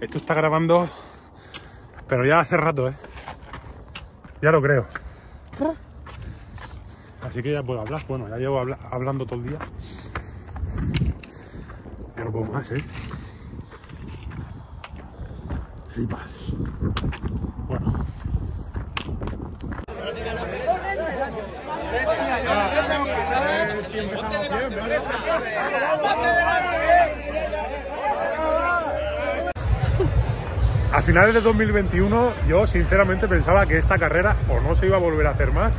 Esto está grabando, pero ya hace rato, ¿eh? Ya lo creo. Así que ya puedo hablar. Bueno, ya llevo habla- hablando todo el día. Ya no puedo más, ¿eh? Flipas. Bueno. A finales de 2021 yo sinceramente pensaba que esta carrera o no se iba a volver a hacer más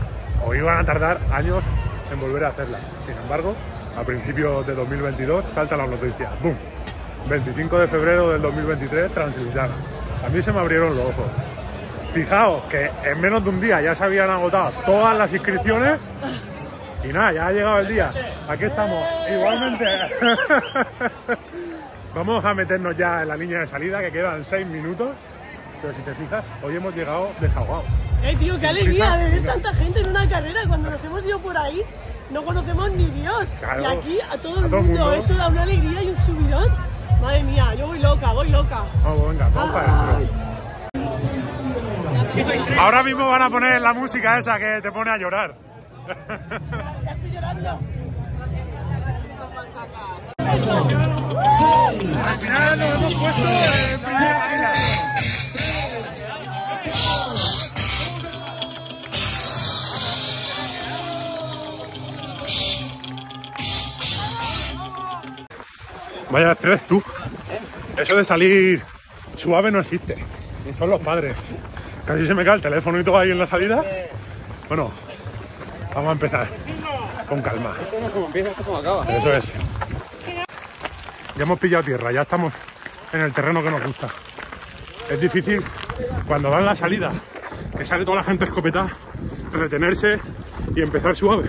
o iban a tardar años en volver a hacerla. Sin embargo, a principios de 2022 salta la noticia. ¡Bum! 25 de febrero del 2023, Transilvana. A mí se me abrieron los ojos. Fijaos que en menos de un día ya se habían agotado todas las inscripciones y nada, ya ha llegado el día. Aquí estamos. Igualmente. Vamos a meternos ya en la línea de salida, que quedan 6 minutos. Pero si te fijas, hoy hemos llegado desahogados. Eh, tío, qué Sin alegría de ver tanta gente en una carrera. Cuando nos hemos ido por ahí, no conocemos ni Dios. Claro, y aquí a todo el todo mundo, mundo. eso da una alegría y un subidón. Madre mía, yo voy loca, voy loca. Vamos, venga, vamos para. Ahora mismo van a poner la música esa que te pone a llorar. Ya estoy llorando. Vaya estrés tú. Eso de salir suave no existe. Son los padres. Casi se me cae el teléfono y todo ahí en la salida. Bueno, vamos a empezar con calma. Como empieza, esto como acaba. Eso es. Ya hemos pillado tierra, ya estamos en el terreno que nos gusta. Es difícil cuando dan la salida, que sale toda la gente escopetada, retenerse y empezar suave.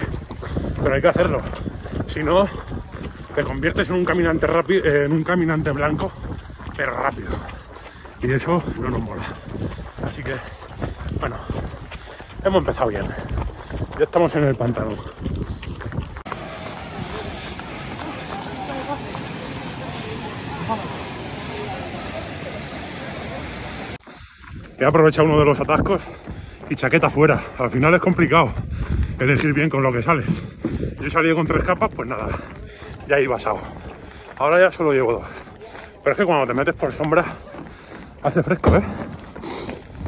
Pero hay que hacerlo. Si no, te conviertes en un caminante rápido, en un caminante blanco, pero rápido. Y eso no nos mola. Así que, bueno, hemos empezado bien. Ya estamos en el pantano. He aprovechado uno de los atascos y chaqueta fuera. Al final es complicado elegir bien con lo que sales. Yo he salido con tres capas, pues nada, ya he basado. Ahora ya solo llevo dos. Pero es que cuando te metes por sombra, hace fresco, ¿eh?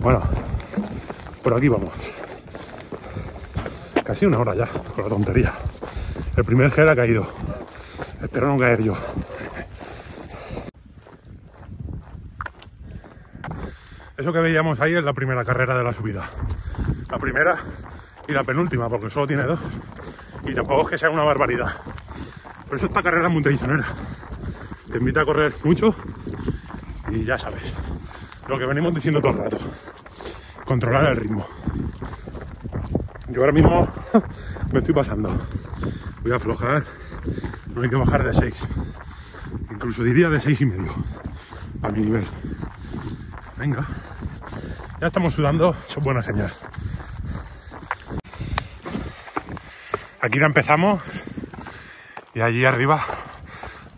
Bueno, por aquí vamos. Casi una hora ya, con la tontería. El primer gel ha caído. Espero no caer yo. Eso que veíamos ahí es la primera carrera de la subida. La primera y la penúltima, porque solo tiene dos. Y tampoco es que sea una barbaridad. Por eso esta carrera es muy traicionera. Te invita a correr mucho y ya sabes. Lo que venimos diciendo todo el rato. Controlar el ritmo. Yo ahora mismo me estoy pasando. Voy a aflojar. No hay que bajar de 6. Incluso diría de seis y medio. A mi nivel. Venga. Ya estamos sudando, eso es buena señal. Aquí la empezamos y allí arriba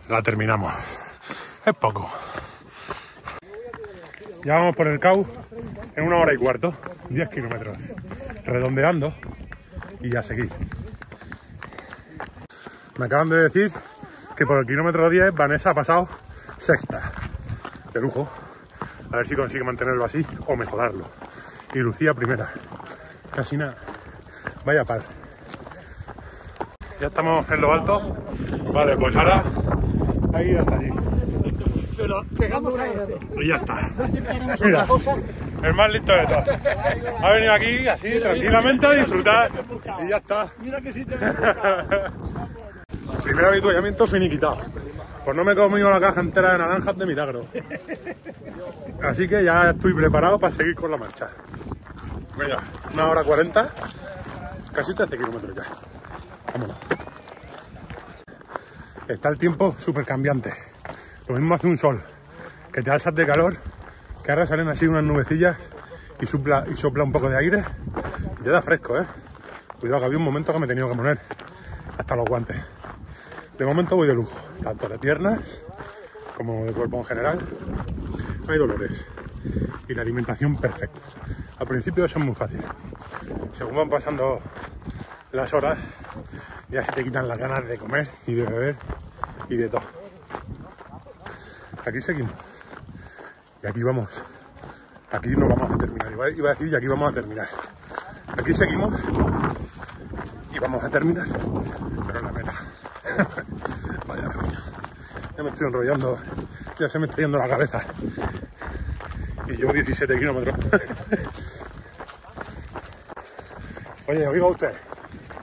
la terminamos. Es poco. Ya vamos por el CAU en una hora y cuarto, 10 kilómetros. Redondeando y ya seguir. Me acaban de decir que por el kilómetro 10 Vanessa ha pasado sexta. De lujo. A ver si consigue mantenerlo así o mejorarlo. Y Lucía primera. Casi nada. Vaya par. Ya estamos en lo alto. Vale, pues ahora hay que ir hasta allí. Y ya está. Mira, el más listo de todos. Ha venido aquí así, tranquilamente, a disfrutar. Y ya está. Primer avituallamiento finiquitado. Pues no me he comido la caja entera de naranjas de milagro. Así que ya estoy preparado para seguir con la marcha. Venga, una hora cuarenta, casi 13 kilómetros ya. Vámonos. Está el tiempo súper cambiante. Lo mismo hace un sol, que te alzas de calor, que ahora salen así unas nubecillas y sopla, un poco de aire y te da fresco, ¿eh? Cuidado que había un momento que me he tenido que poner hasta los guantes. De momento voy de lujo, tanto de piernas como de cuerpo en general. No hay dolores. Y la alimentación perfecta. Al principio eso es muy fácil. Según van pasando las horas, ya se te quitan las ganas de comer y de beber y de todo. Aquí seguimos. Y aquí vamos. Aquí no vamos a terminar. Iba, a decir y aquí vamos a terminar. Aquí seguimos y vamos a terminar. Pero la meta. Vaya coño. Ya me estoy enrollando. Ya se me está yendo la cabeza. Y llevo 17 kilómetros. Oye, oiga usted,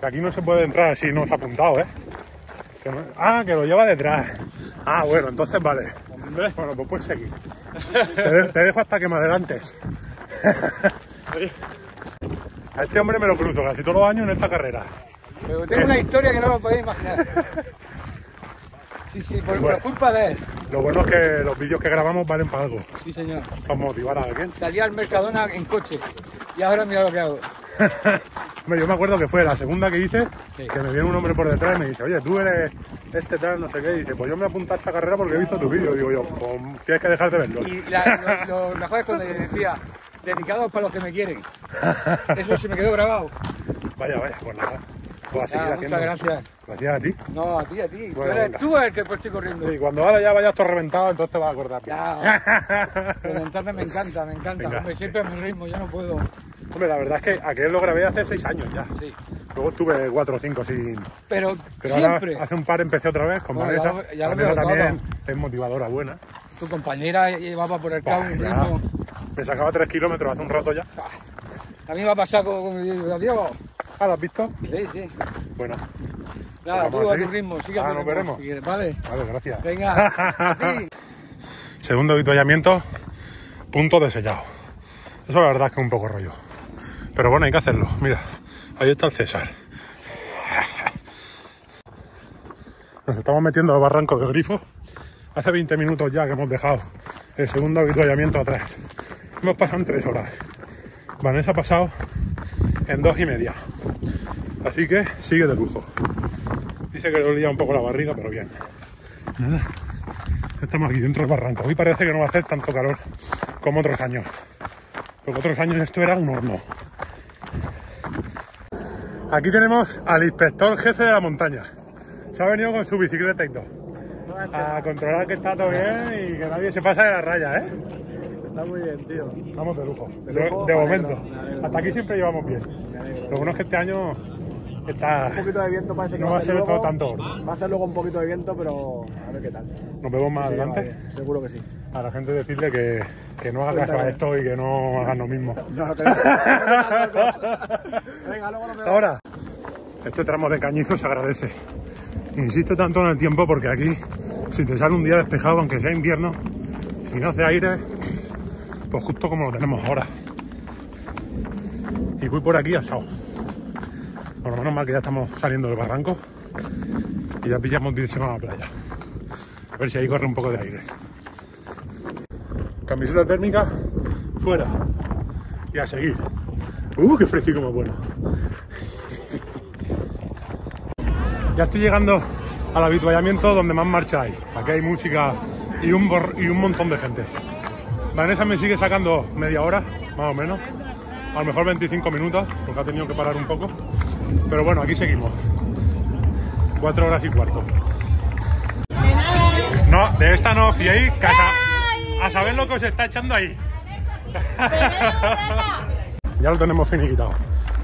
que aquí no se puede entrar si no se ha apuntado, ¿eh? Que no- Ah, que lo lleva detrás. Ah, bueno, entonces vale. Bueno, pues puedes seguir. Te, de- te dejo hasta que me adelantes. A este hombre me lo cruzo casi todos los años en esta carrera. Pero tengo una historia que no me podéis imaginar. Sí, sí, por, por culpa de él. Lo bueno es que los vídeos que grabamos valen para algo. Sí, señor. Para motivar a alguien. Salí al Mercadona en coche. Y ahora mira lo que hago. Hombre, Yo me acuerdo que fue la segunda que hice, Sí. que me viene un hombre por detrás y me dice, oye, tú eres este tal, no sé qué. Y dice, pues yo me apunté a esta carrera porque he visto tu vídeo. Digo yo, pues tienes que dejar de verlo. Y la- lo, lo mejor es cuando decía, dedicados para los que me quieren. Eso se me quedó grabado. Vaya, vaya, pues nada. Pues haciendo. muchas gracias. Gracias a ti. No, a ti, a ti. Bueno, tú eres venga. tú el que pues estoy corriendo. Y cuando ahora ya vayas todo reventado, entonces te vas a acordar. Ya. Presentarme me encanta, me encanta. Venga. Hombre, siempre a mi ritmo, yo no puedo. Hombre, la verdad es que aquel lo grabé hace seis años ya. Sí. Luego estuve cuatro o cinco sin... Pero, Pero siempre. ahora hace un par empecé otra vez con Bueno, Vanessa. ya lo- ya lo Vanessa veo también es motivadora buena. Tu compañera llevaba por el cabo un ritmo. Me sacaba tres kilómetros hace un rato ya. A mí me ha pasado con con Diego. Ah, ¿lo has visto? Sí, sí. Bueno, Nada, Pues tú a a tu ritmo, sigue a Ah, nos veremos. si quieres, ¿vale? vale, gracias. Venga. Segundo avituallamiento, punto de sellado. Eso la verdad es que es un poco rollo. Pero bueno, hay que hacerlo. Mira, ahí está el César. Nos estamos metiendo al barranco de Grifo. Hace 20 minutos ya que hemos dejado el segundo avituallamiento atrás. Hemos pasado en 3 horas. Vanessa ha pasado en dos y media. Así que sigue de lujo. Dice que le olía un poco la barriga, pero bien. Nada. Estamos aquí dentro del barranco. Hoy parece que no va a hacer tanto calor como otros años. Porque otros años esto era un horno. Aquí tenemos al inspector jefe de la montaña. Se ha venido con su bicicleta y todo. A controlar que está todo bien y que nadie se pasa de la raya, ¿eh? Está muy bien, tío. Vamos de lujo. De, De lujo, de me momento. alegro, me alegro. Hasta aquí siempre llevamos bien. Alegro. Lo bueno es que este año está... Un poquito de viento parece que No va va a ser luego. todo tanto. Va a hacer luego un poquito de viento, pero a ver qué tal. Nos vemos más Sí, adelante. seguro que sí. A la gente decirle que, que no haga caso a esto y que no hagan lo mismo. No, no. Venga, luego nos vemos. Ahora, este tramo de cañizo se agradece. Insisto tanto en el tiempo porque aquí, si te sale un día despejado, aunque sea invierno, si no hace aire, pues justo como lo tenemos ahora. Y voy por aquí asado. Por lo menos mal que ya estamos saliendo del barranco y ya pillamos dirección a la playa. A ver si ahí corre un poco de aire. Camiseta térmica, fuera. Y a seguir. Uh, qué fresquito más bueno. Ya estoy llegando al habituallamiento donde más marcha hay. Aquí hay música y un, y un montón de gente. Vanessa me sigue sacando media hora, más o menos. A lo mejor 25 minutos, porque ha tenido que parar un poco. Pero bueno, aquí seguimos. Cuatro horas y cuarto. No, de esta no os que a, sa- a saber lo que os está echando ahí. Ya lo tenemos finiquitado.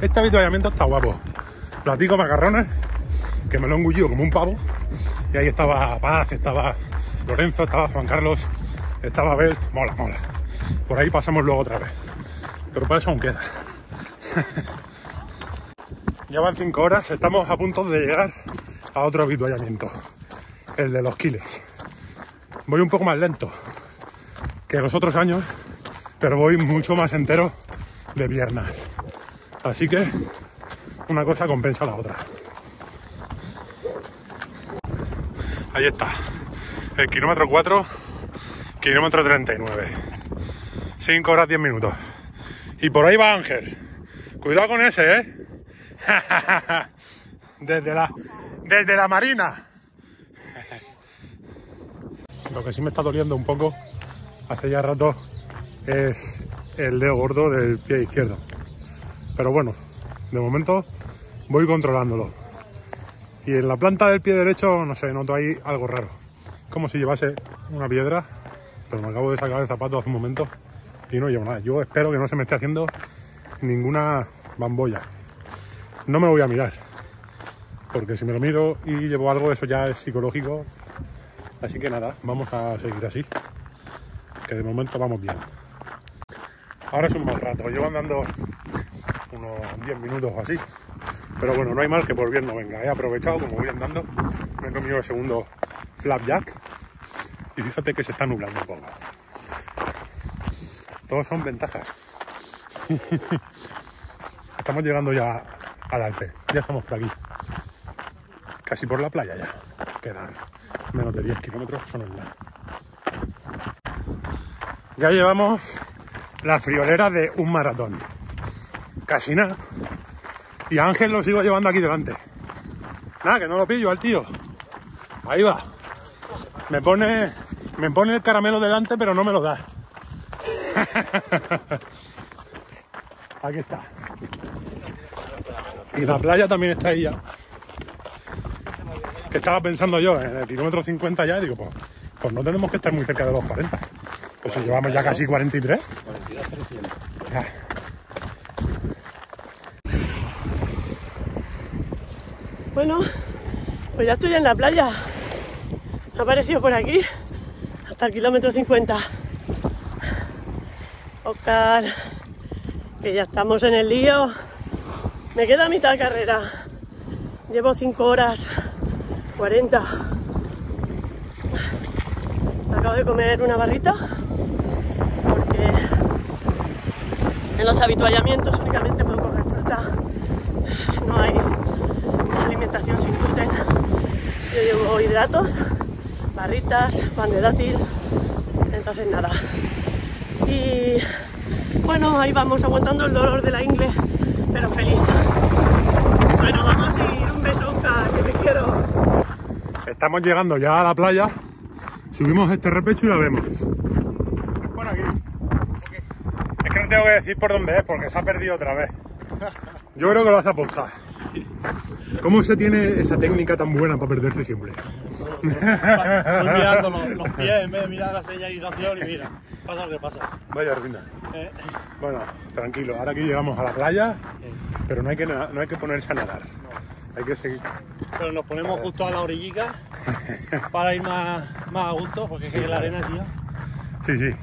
Este habituallamiento está guapo. Platico macarrones, que me lo he engullido como un pavo. Y ahí estaba Paz, estaba Lorenzo, estaba Juan Carlos, estaba Abel. Mola, mola. Por ahí pasamos luego otra vez. Pero para eso aún queda. ya van cinco horas, estamos a punto de llegar a otro habituallamiento. El de los kiles. Voy un poco más lento que los otros años, pero voy mucho más entero de piernas. Así que una cosa compensa la otra. Ahí está. El kilómetro 4, kilómetro 39. 5 horas 10 minutos. Y por ahí va Ángel. Cuidado con ese, ¿eh? Desde la, desde la marina. Lo que sí me está doliendo un poco hace ya rato es el dedo gordo del pie izquierdo. Pero bueno, de momento voy controlándolo. Y en la planta del pie derecho, no sé, noto ahí algo raro. Como si llevase una piedra, pero me acabo de sacar el zapato hace un momento y no llevo nada. Yo espero que no se me esté haciendo ninguna bambolla. No me lo voy a mirar, porque si me lo miro y llevo algo, eso ya es psicológico. Así que nada, vamos a seguir así, que de momento vamos bien. Ahora es un mal rato, llevo andando unos 10 minutos o así. Pero bueno, no hay mal que por bien no venga. He aprovechado, como voy andando, me he comido el segundo flapjack y fíjate que se está nublando un poco. Todos son ventajas. Estamos llegando ya al Alpe, ya estamos por aquí. Casi por la playa ya. Quedan menos de 10 kilómetros, son el. Ya llevamos la friolera de un maratón. Casi nada. Y Ángel lo sigo llevando aquí delante. Nada, que no lo pillo al tío. Ahí va. Me pone, me pone el caramelo delante, pero no me lo da. Aquí está. Y la playa también está ahí ya. Que estaba pensando yo, en el kilómetro 50 ya, digo, pues, pues no tenemos que estar muy cerca de los 40. Pues si llevamos ya casi 43. Ya. Bueno, pues ya estoy en la playa. Ha aparecido por aquí hasta el kilómetro 50. Oscar, que ya estamos en el lío. Me queda mitad de carrera. Llevo 5 horas 40. Acabo de comer una barrita porque en los habituallamientos únicamente puedo coger fruta. No hay alimentación sin gluten. Yo llevo hidratos, barritas, pan de dátil, entonces nada. Y bueno, ahí vamos aguantando el dolor de la ingle, pero feliz. Bueno, vamos y un beso, Oscar, que te quiero. Estamos llegando ya a la playa. Subimos este repecho y la vemos. Por aquí. Es que no tengo que decir por dónde es, porque se ha perdido otra vez. Yo creo que lo vas a apostar. ¿Cómo se tiene esa técnica tan buena para perderse siempre? Voy mirando los, los pies en vez de mirar la señalización y mira, pasa lo que pasa. Vaya ruina. Eh, Bueno, tranquilo, ahora aquí llegamos a la playa, pero no hay que, no hay que ponerse a nadar. Hay que seguir. pero nos ponemos justo a la orillica para ir más, más a gusto, porque es que la arena, tío. Sí, sí.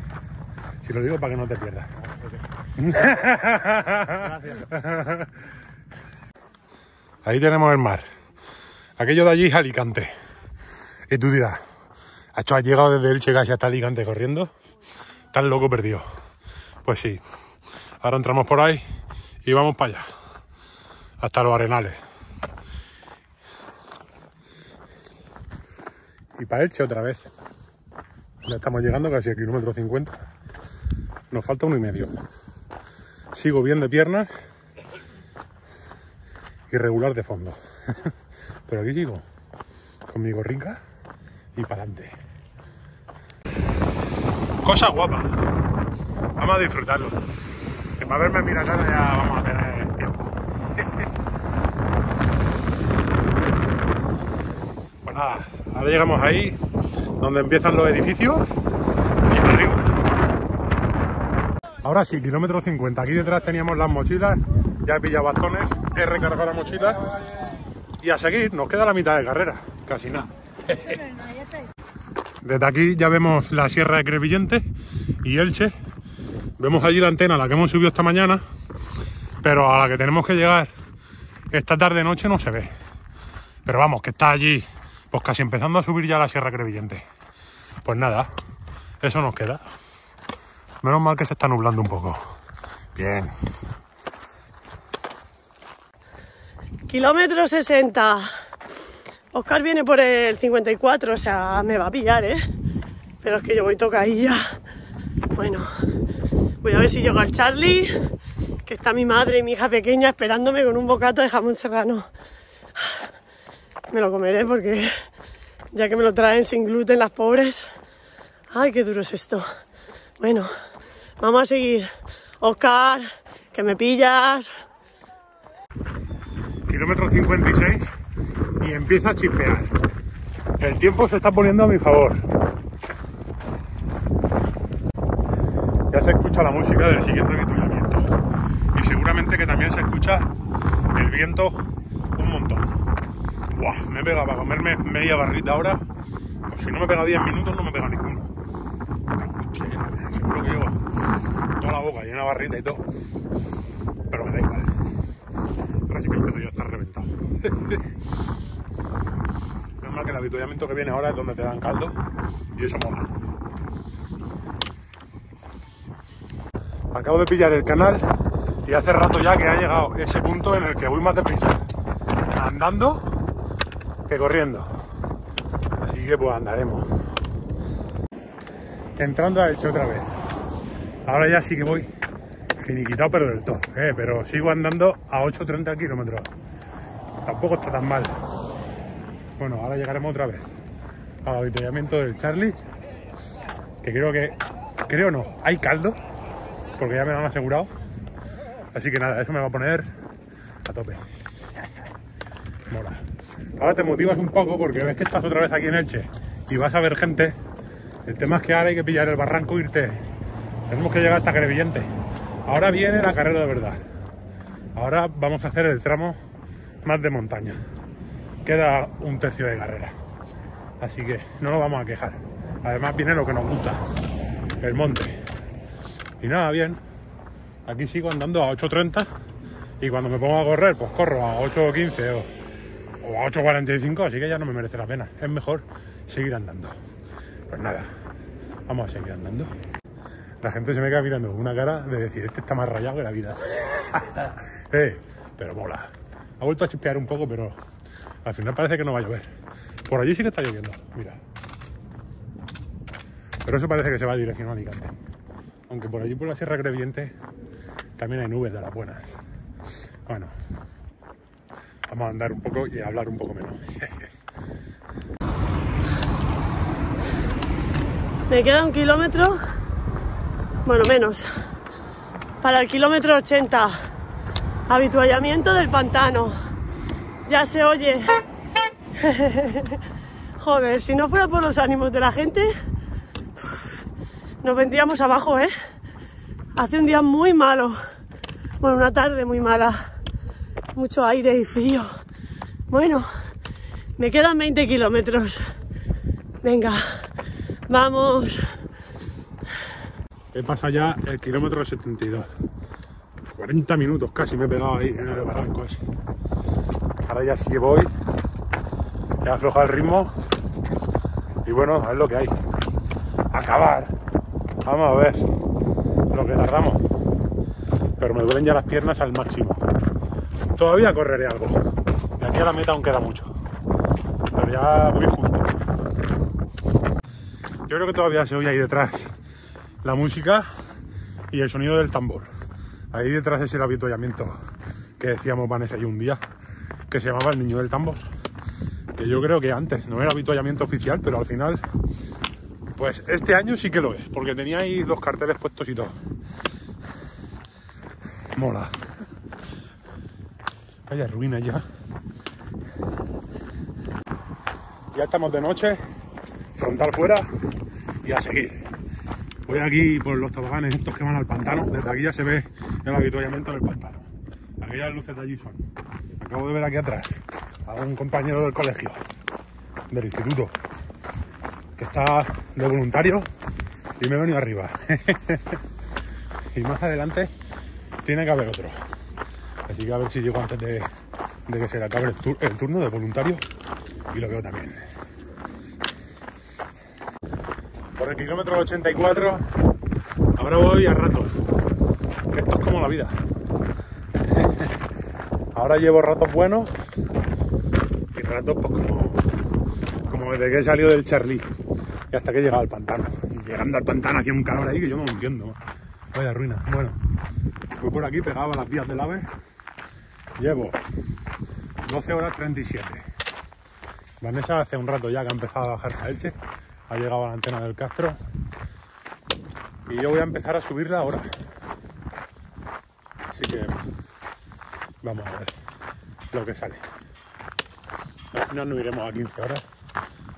Si lo digo para que no te pierdas. Gracias. Ahí tenemos el mar. Aquello de allí es Alicante. Y tú dirás, ¿Acho, has llegado desde Elche casi hasta Alicante corriendo? Tan loco perdido. Pues sí. Ahora entramos por ahí y vamos para allá. Hasta los arenales. Y para Elche otra vez. Ya estamos llegando casi al kilómetro 50. Nos falta uno y medio. Sigo bien de piernas y regular de fondo. Pero aquí sigo, con mi y para adelante. Cosa guapa. Vamos a disfrutarlo. Que para verme en mi casa ya vamos a tener tiempo. Pues nada, ahora llegamos ahí, donde empiezan los edificios y para arriba. Ahora sí, kilómetro 50. Aquí detrás teníamos las mochilas. Ya he pillado bastones, he recargado la mochila. Y a seguir, nos queda la mitad de carrera. Casi nada. Desde aquí ya vemos la Sierra de Crevillente y Elche. Vemos allí la antena, la que hemos subido esta mañana. Pero a la que tenemos que llegar esta tarde noche no se ve. Pero vamos, que está allí, pues casi empezando a subir ya la Sierra Crevillente. Pues nada, eso nos queda. Menos mal que se está nublando un poco. Bien. Kilómetro 60. Oscar viene por el 54, o sea, me va a pillar, ¿eh? Pero es que yo voy tocadilla. Bueno, voy a ver si llego al Charlie, que está mi madre y mi hija pequeña esperándome con un bocato de jamón serrano. Me lo comeré porque ya que me lo traen sin gluten las pobres. Ay, qué duro es esto. Bueno, vamos a seguir. Oscar, que me pillas. Kilómetro 56 y empieza a chispear. El tiempo se está poniendo a mi favor. Ya se escucha la música del siguiente avituallamiento. Y seguramente que también se escucha el viento un montón. Buah, me he pegado para comerme media barrita ahora. Pues si no me pega 10 minutos, no me pega ninguno. Seguro que llevo toda la boca llena de barrita y todo. Pero me da igual. Ahora sí que empiezo yo a estar reventado. Menos mal que el avituallamiento que viene ahora es donde te dan caldo y eso mola. Acabo de pillar el canal y hace rato ya que ha llegado ese punto en el que voy más deprisa andando que corriendo. Así que pues andaremos. Entrando a Elche otra vez. Ahora ya sí que voy finiquitado pero del todo. eh, pero sigo andando a 8.30 kilómetros. Tampoco está tan mal. Bueno, ahora llegaremos otra vez al avituallamiento del Charlie. Que creo que. Creo no, hay caldo. Porque ya me lo han asegurado. Así que nada, eso me va a poner a tope. Mola. Ahora te motivas un poco porque ves que estás otra vez aquí en Elche y vas a ver gente. El tema es que ahora hay que pillar el barranco e irte. Tenemos que llegar hasta Crevillente. Ahora viene la carrera de verdad. Ahora vamos a hacer el tramo más de montaña. Queda un tercio de carrera. Así que no nos vamos a quejar. Además viene lo que nos gusta, el monte. Y nada, bien. Aquí sigo andando a 8.30 y cuando me pongo a correr, pues corro a 8.15 o, a 8.45, así que ya no me merece la pena. Es mejor seguir andando. Pues nada, vamos a seguir andando. La gente se me queda mirando con una cara de decir, este está más rayado que la vida. Eh, pero mola. Ha vuelto a chispear un poco, pero al final parece que no va a llover. Por allí sí que está lloviendo, mira. Pero eso parece que se va a dirección a Alicante. Aunque por allí por la Sierra Creviente también hay nubes de las buenas. Bueno, vamos a andar un poco y a hablar un poco menos. Me queda un kilómetro, bueno, menos, para el kilómetro 80. Habituallamiento del pantano. Ya se oye. Joder, si no fuera por los ánimos de la gente, nos vendríamos abajo, ¿eh? Hace un día muy malo. Bueno, una tarde muy mala. Mucho aire y frío. Bueno, me quedan 20 kilómetros. Venga, vamos. He pasado ya el kilómetro 72. 40 minutos casi me he pegado ahí en el barranco ese. Ahora ya sí que voy. He aflojado el ritmo. Y bueno, es lo que hay. Acabar. Vamos a ver lo que tardamos. Pero me duelen ya las piernas al máximo. Todavía correré algo. De aquí a la meta aún queda mucho. Pero ya voy justo. Yo creo que todavía se oye ahí detrás la música y el sonido del tambor. Ahí detrás es el avituallamiento que decíamos Vanessa y un día, que se llamaba el Niño del Tambor. Que yo creo que antes no era avituallamiento oficial, pero al final, pues este año sí que lo es, porque tenía ahí los carteles puestos y todo. Mola. Vaya ruina ya. Ya estamos de noche, frontal fuera y a seguir. Voy aquí por los toboganes estos que van al pantano. Desde aquí ya se ve el avituallamiento del pantano. Aquellas luces de allí son. Acabo de ver aquí atrás a un compañero del colegio, del instituto, que está de voluntario y me he venido arriba. y más adelante tiene que haber otro. Así que a ver si llego antes de, que se le acabe el, tur- el turno de voluntario y lo veo también. Por el kilómetro 84, ahora voy a ratos. Esto es como la vida. Ahora llevo ratos buenos y ratos pues como, desde que he salido del Charlie y hasta que he llegado al pantano. Y llegando al pantano hacía un calor ahí que yo no lo entiendo. Vaya ruina. Bueno, voy por aquí pegado a las vías del AVE. Llevo 12 horas 37. Vanessa hace un rato ya que ha empezado a bajar a Elche. Ha llegado a la antena del Castro. Y yo voy a empezar a subirla ahora. Así que vamos a ver lo que sale. Al final no iremos a 15 horas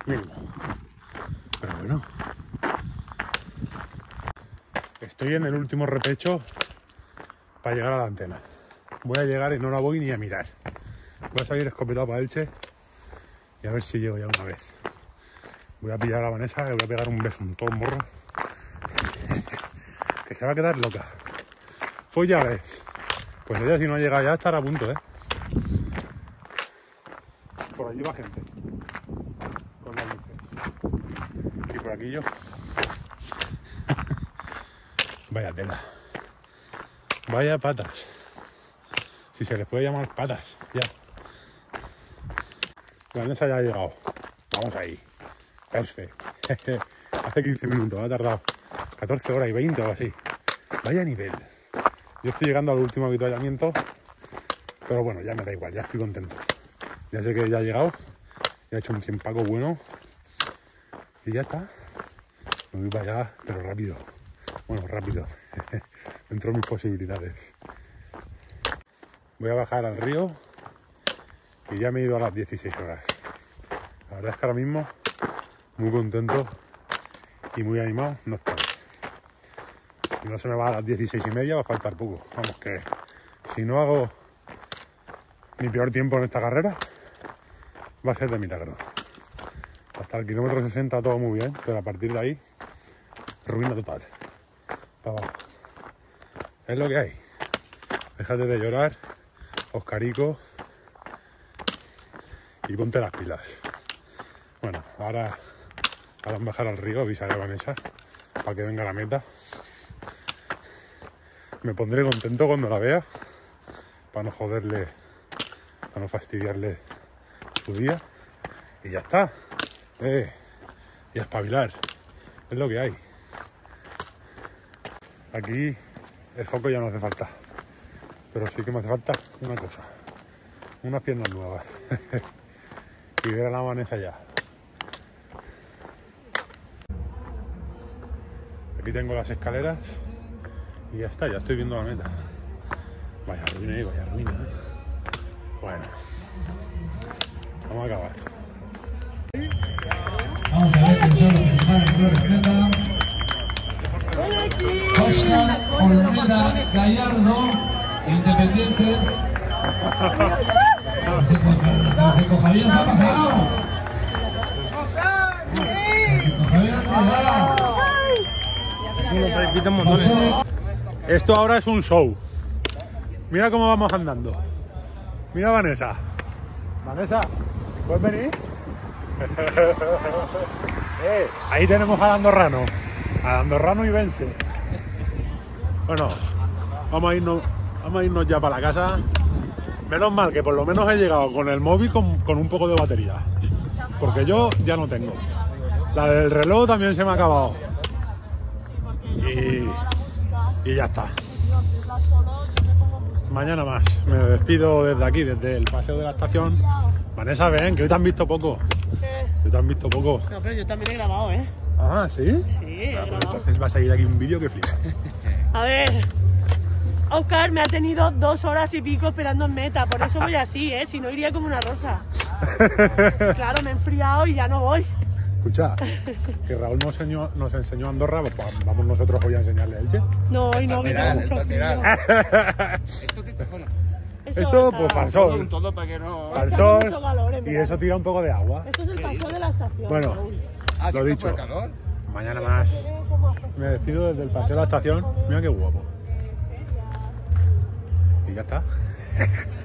mínimo. Pero bueno. Estoy en el último repecho para llegar a la antena. Voy a llegar y no la voy ni a mirar. Voy a salir escopetado para Elche y a ver si llego ya una vez. Voy a pillar a Vanessa, le voy a pegar un beso en todo morro. que se va a quedar loca. Pues ya ves. Pues ella si no llega ya estará a punto, ¿eh? Por allí va gente. Con las luces. Y por aquí yo. Vaya tela. Vaya patas. Si se les puede llamar patas, ya. Vanessa ya ha llegado. Vamos ahí. Perfecto. Hace 15 minutos, ha tardado 14 horas y 20 o así. Vaya nivel. Yo estoy llegando al último avituallamiento, pero bueno, ya me da igual, ya estoy contento. Ya sé que ya ha llegado, ya he hecho un tiempaco bueno y ya está. Me voy para allá, pero rápido. Bueno, rápido. Dentro de mis posibilidades. Voy a bajar al río y ya me he ido a las 16 horas. La verdad es que ahora mismo muy contento y muy animado no estoy. Si no se me va a las 16 y media va a faltar poco. Vamos que si no hago mi peor tiempo en esta carrera va a ser de milagro. Hasta el kilómetro 60 todo muy bien, pero a partir de ahí ruina total. Es lo que hay. Déjate de llorar, Oscarico, y ponte las pilas. Bueno, ahora Ahora bajar al río, avisaré a Vanessa para que venga la meta. Me pondré contento cuando la vea, para no joderle, para no fastidiarle su día. Y ya está. Eh, y espabilar. Es lo que hay. Aquí el foco ya no hace falta. Pero sí que me hace falta una cosa. Unas piernas nuevas. y ver la Vanessa ya. Aquí tengo las escaleras y ya está, ya estoy viendo la meta. Vaya ruina, eh, vaya ruina. eh. Bueno, vamos a acabar. Vamos a ver quién son los principales colores de meta. Oscar Olmeda Gallardo, Independiente. Francisco Javier se ha pasado. Francisco Javier ha entregado. José Esto ahora es un show. Mira cómo vamos andando. Mira Vanessa. Vanessa, ¿puedes venir? Eh, ahí tenemos al andorrano. Al andorrano y vence. Bueno, vamos a irnos, vamos a irnos ya para la casa. Menos mal que por lo menos he llegado con el móvil con, con un poco de batería. Porque yo ya no tengo. La del reloj también se me ha acabado. Y, y ya está. Mañana más. Me despido desde aquí, desde el paseo de la estación. Vanessa, ven, que hoy te han visto poco. Hoy te han visto poco. No, pero yo también he grabado, ¿eh? Ah, ¿sí? Sí, Ah, pues entonces va a salir aquí un vídeo que flipa. A ver, Oscar me ha tenido dos horas y pico esperando en meta, por eso voy así, ¿eh? Si no iría como una rosa. Claro, me he enfriado y ya no voy. Escucha, que Raúl nos enseñó, nos enseñó Andorra, pues vamos nosotros hoy a enseñarle a Elche. No, hoy no, mucho admiral. Esto qué cojones. Eso Esto, pues para el sol. todo para que no. Para el sol. mucho calor en Y eso tira un poco de agua. Esto es el paseo de la estación. Bueno. Raúl. Ah, Lo dicho. calor. Mañana más. Me despido desde el paseo de la estación. Mira qué guapo. Y ya está.